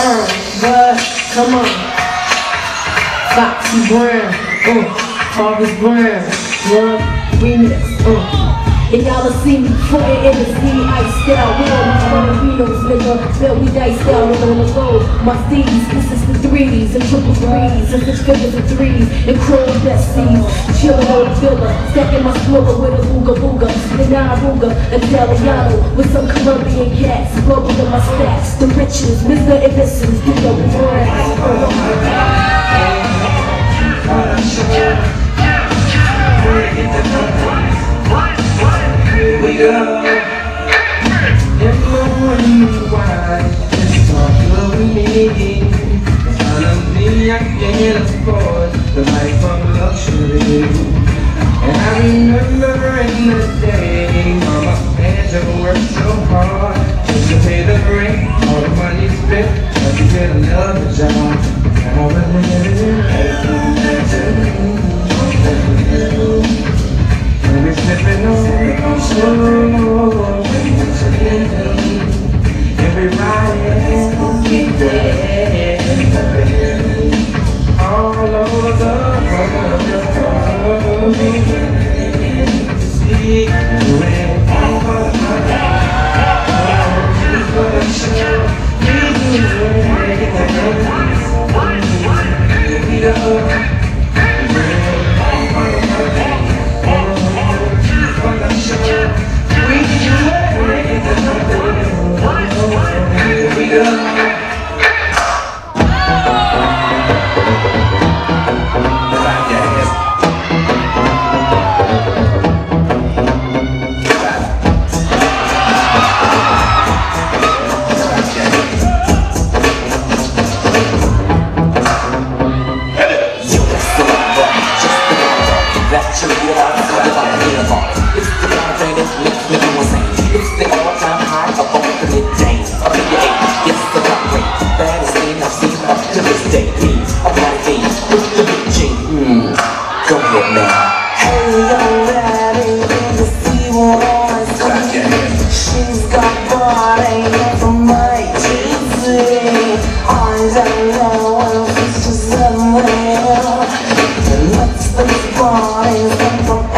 Uh, but come on. Foxy Brown, uh, Harvest Brown, Love Remix, uh. And y'all will see me putting in the city iced out with all these Filipinos, nigga. That we diced out and on the road. My this is the threes and triple threes and six figures of threes and chrome besties. Chillin' on the villa, stacking my smoker with a booga booga, the Naruga, and Deliano with some Colombian cats, global in my stacks. The riches, Mr. Mrs. Do the we go. And no one Baddest thing I've seen up to this day. A with the big Go ahead now. Hey, young you see what I see? She's got body and from my TV. I don't know if she's somewhere. And that's the body come from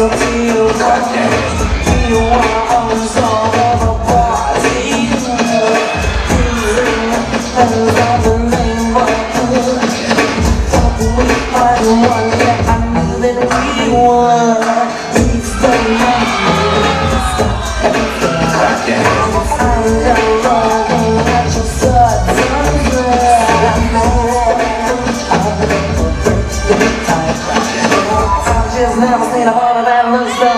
your feels Do you wanna unsolve all the bodies? Feeling love the name of good Thought we find one, yeah, I knew that we were It's the night Find out all the natural studs I'm mad I'm gonna break the tie just never seen a part of that looks so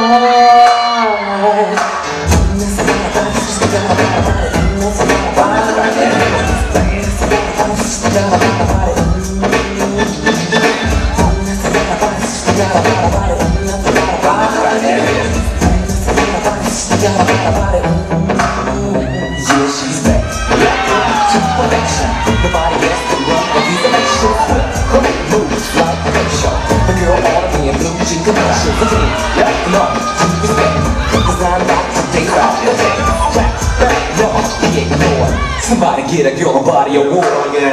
Yeah. Get a girl a body award again.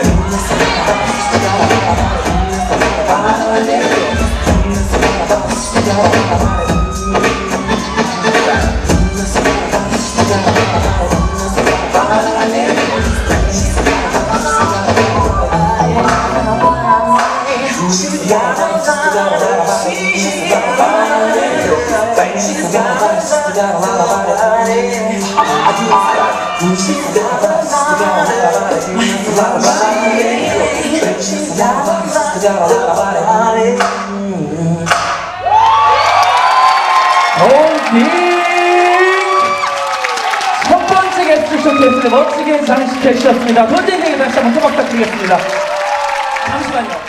첫 번째 게스트 쇼케이스 멋지게 장식해 주셨습니다. 돌진생의 다시 한번 소박 부탁드리겠습니다. 잠시만요.